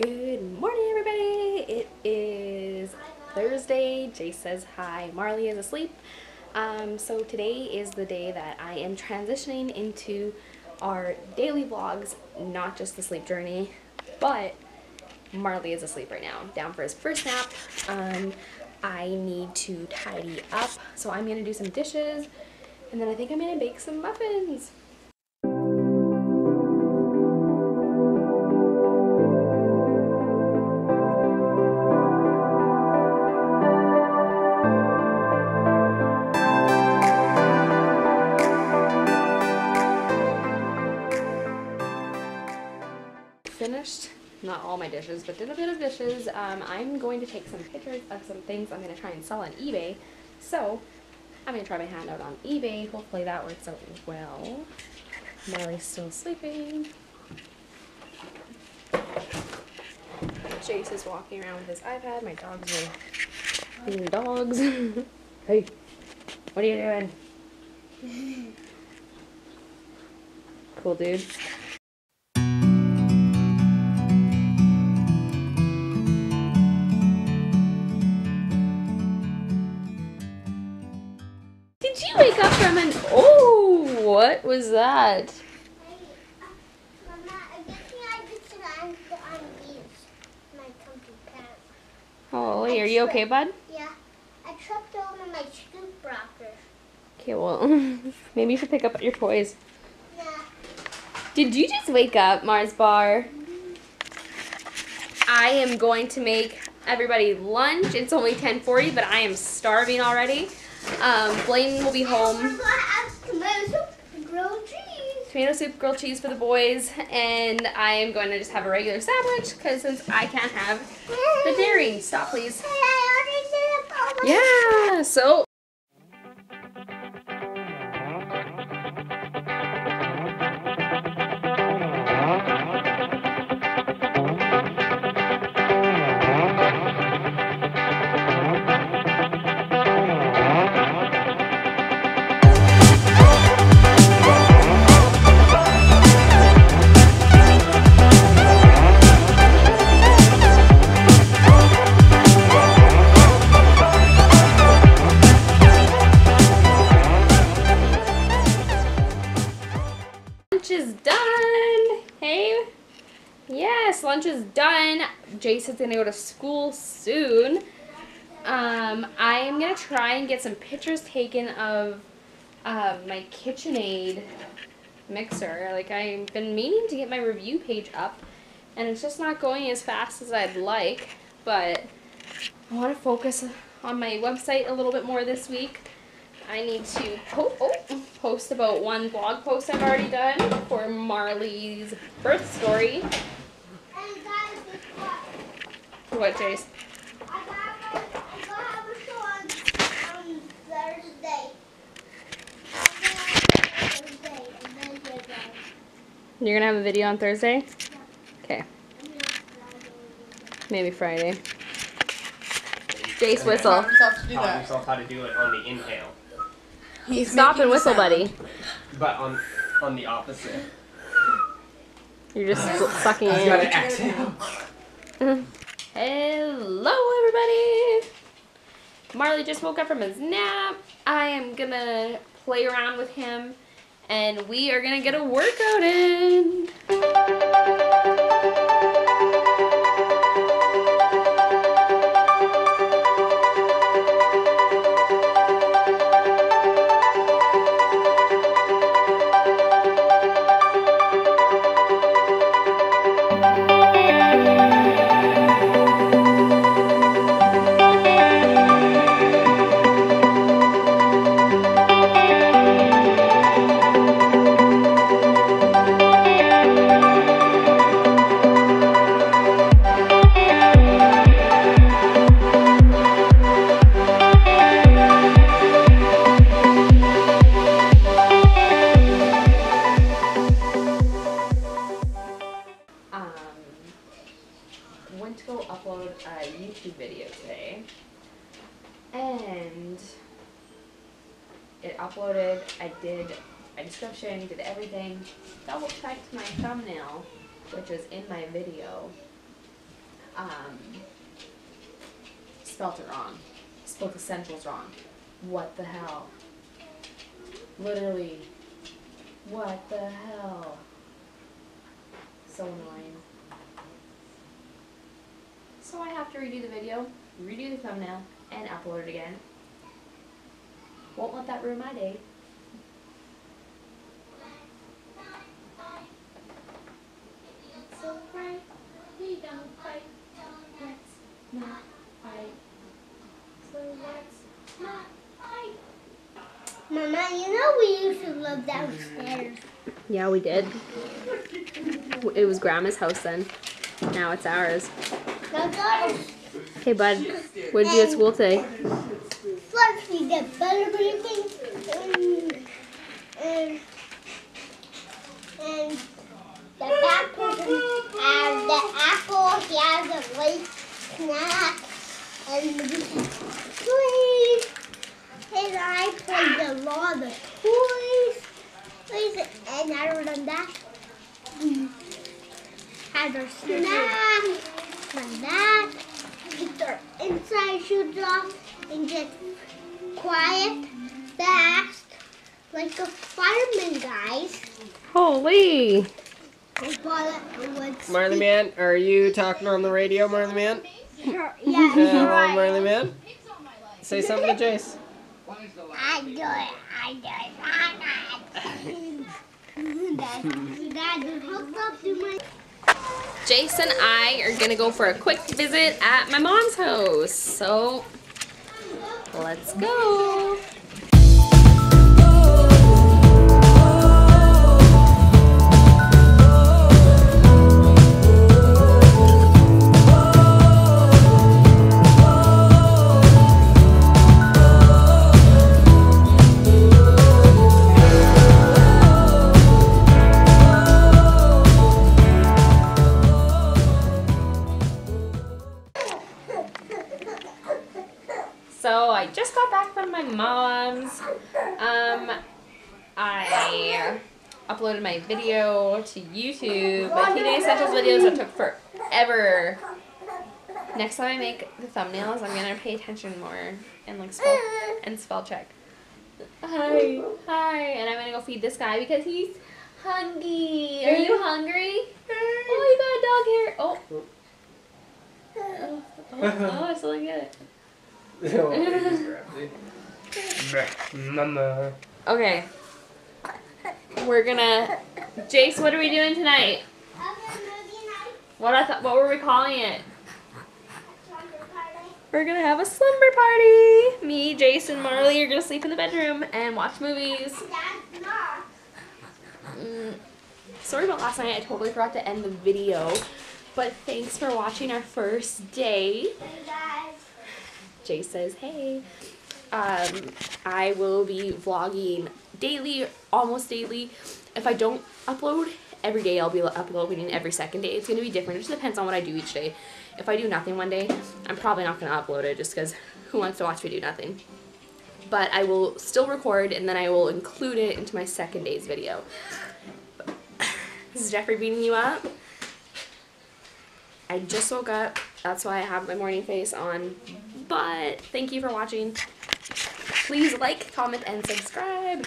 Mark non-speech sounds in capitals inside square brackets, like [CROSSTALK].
Good morning, everybody. It is Thursday. Jace says hi. Marley is asleep. Um, so today is the day that I am transitioning into our daily vlogs, not just the sleep journey, but Marley is asleep right now, down for his first nap. Um, I need to tidy up, so I'm gonna do some dishes, and then I think I'm gonna bake some muffins. Not all my dishes but did a bit of dishes um, i'm going to take some pictures of some things i'm going to try and sell on ebay so i'm going to try my hand out on ebay hopefully that works out well Marley's still sleeping Jace is walking around with his iPad. My dogs are being dogs. [LAUGHS] hey, what are you doing? [LAUGHS] cool dude. What was that? Oh, are you okay, bud? Yeah, I tripped over my scoop rocker. Okay, well, [LAUGHS] maybe you should pick up your toys. Yeah. Did you just wake up, Mars Bar? I am going to make everybody lunch. It's only 10:40, but I am starving already. Um, Blaine will be home. Tomato soup, grilled cheese for the boys, and I am going to just have a regular sandwich because since I can't have the dairy. Stop, please. Yeah. So. Lunch is done. Jason's gonna go to school soon. Um, I am gonna try and get some pictures taken of uh, my KitchenAid mixer. Like I've been meaning to get my review page up, and it's just not going as fast as I'd like. But I want to focus on my website a little bit more this week. I need to po- oh, post about one blog post I've already done for Marley's birth story. And guys, guess what? What, Jace? I got a, I got have a show on, on Thursday. Thursday, and then Thursday. You're gonna have a video on Thursday? Okay, And then Friday. maybe Friday. Jace whistle. Taught himself to do that. himself how to do it on the inhale, He's Stop making and whistle, sound. buddy. but on on the opposite. You're just sucking You in. Hello, everybody. Marley just woke up from his nap. I am gonna play around with him, and we are gonna get a workout in. Upload a YouTube video today, and it uploaded. I did my description, did everything. Double checked my thumbnail, which is in my video, um, spelt it wrong. Spelled essentials wrong. What the hell? Literally. What the hell? So annoying. So I have to redo the video, redo the thumbnail, and upload it again. Won't let that ruin my day. So right, don't fight. Let's not fight. So let's not fight. Mama, you know we used to live downstairs. Mm. Yeah, we did. It was Grandma's house then. Now it's ours. Hey, bud. What did you at school today? first we did butter briefing and, and, and the person had the apple, he had the late snack, and we played. And I played a lot of toys. toys, And other than that, we had our snack, like that, get our inside shoes off, and get quiet, fast, like a fireman, guys. Holy! Marley Man, are you talking on the radio, Marley Man? [LAUGHS] Yeah, uh, Yeah, hello, right. Marley Man. Say something to Jace. I do it. I do it. I do it. Dad, Dad, hook up to my. Jason and I are gonna go for a quick visit at my mom's house. So let's go. So I just got back from my mom's. Um, I uploaded my video to YouTube. My Teen Essentials videos that took forever. Next time I make the thumbnails, I'm gonna pay attention more and like spell [LAUGHS] and spell check. Hi, hi, and I'm gonna go feed this guy because he's hungry. Are you hungry? [LAUGHS] Oh, you got a dog hair. Oh. [LAUGHS] Oh, oh, oh I still didn't get it. Mama. [LAUGHS] Okay. We're gonna. Jace, what are we doing tonight? What I thought. What were we calling it? We're gonna have a slumber party. Me, Jason, Marley are gonna sleep in the bedroom and watch movies. Mm, sorry about last night. I totally forgot to end the video. But thanks for watching our first day. Jace says, hey. Um, I will be vlogging daily, almost daily. If I don't upload every day, I'll be uploading every second day. It's going to be different. It just depends on what I do each day. If I do nothing one day, I'm probably not going to upload it just because who wants to watch me do nothing? But I will still record and then I will include it into my second day's video. This is Jeffrey beating you up. I just woke up. That's why I have my morning face on. But thank you for watching. Please like, comment, and subscribe.